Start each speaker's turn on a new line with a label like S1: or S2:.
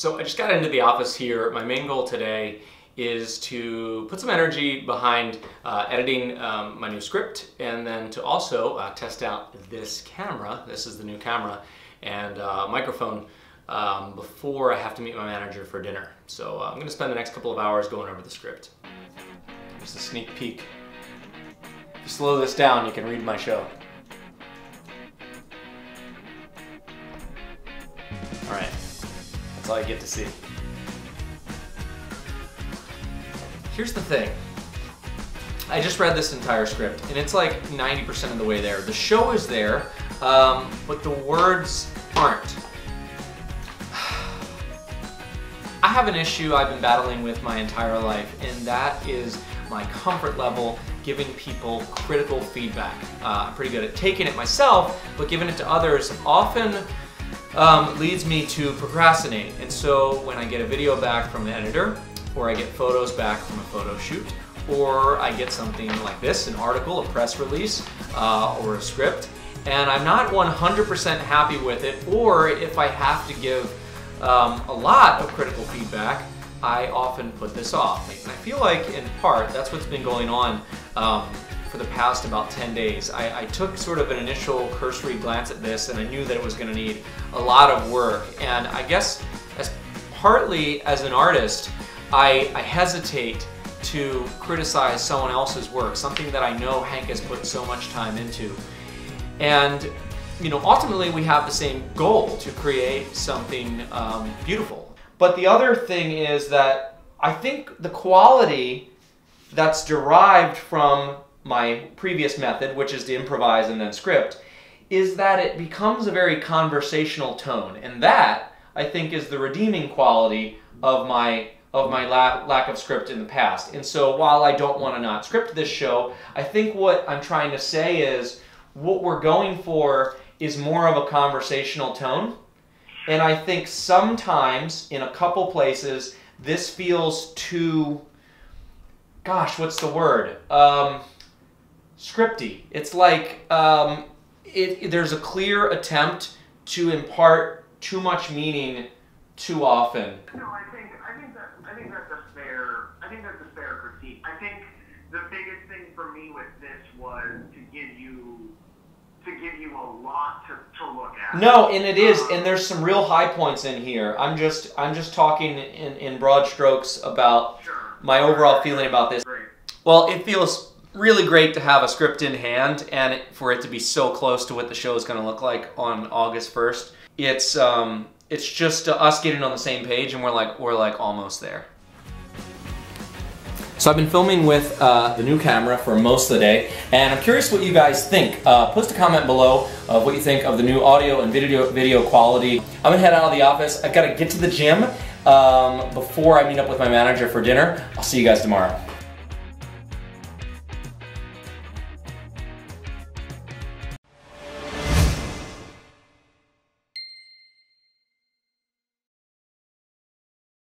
S1: So I just got into the office here. My main goal today is to put some energy behind uh, editing um, my new script and then to also uh, test out this camera. This is the new camera and uh, microphone um, before I have to meet my manager for dinner. So uh, I'm gonna spend the next couple of hours going over the script. Here's a sneak peek. If you slow this down, you can read my show. All right all I get to see. Here's the thing. I just read this entire script, and it's like 90% of the way there. The show is there, um, but the words aren't. I have an issue I've been battling with my entire life, and that is my comfort level giving people critical feedback. Uh, I'm pretty good at taking it myself, but giving it to others often um, leads me to procrastinate. And so when I get a video back from the editor, or I get photos back from a photo shoot, or I get something like this, an article, a press release, uh, or a script, and I'm not 100% happy with it, or if I have to give um, a lot of critical feedback, I often put this off. And I feel like, in part, that's what's been going on um, for the past about 10 days. I, I, took sort of an initial cursory glance at this and I knew that it was going to need a lot of work. And I guess as partly as an artist, I, I hesitate to criticize someone else's work, something that I know Hank has put so much time into. And you know, ultimately we have the same goal to create something um, beautiful. But the other thing is that I think the quality that's derived from my previous method, which is to improvise and then script, is that it becomes a very conversational tone. And that, I think, is the redeeming quality of my of my la lack of script in the past. And so while I don't want to not script this show, I think what I'm trying to say is what we're going for is more of a conversational tone. And I think sometimes in a couple places this feels too gosh, what's the word? Um, scripty. It's like um, it, there's a clear attempt to impart too much meaning too often.
S2: No, I think I think that I think that's a fair I think that's a fair critique. I think the biggest thing for me with this was to give you to give you a lot to, to look at.
S1: No, and it is, and there's some real high points in here. I'm just I'm just talking in, in broad strokes about
S2: sure.
S1: my overall feeling about this.
S2: Great.
S1: Well, it feels really great to have a script in hand and it, for it to be so close to what the show is going to look like on August 1st. It's um, it's just uh, us getting on the same page and we're like we're like almost there. So I've been filming with uh, the new camera for most of the day, and I'm curious what you guys think. Uh, post a comment below of what you think of the new audio and video video quality. I'm gonna head out of the office. I've got to get to the gym um, before I meet up with my manager for dinner. I'll see you guys tomorrow.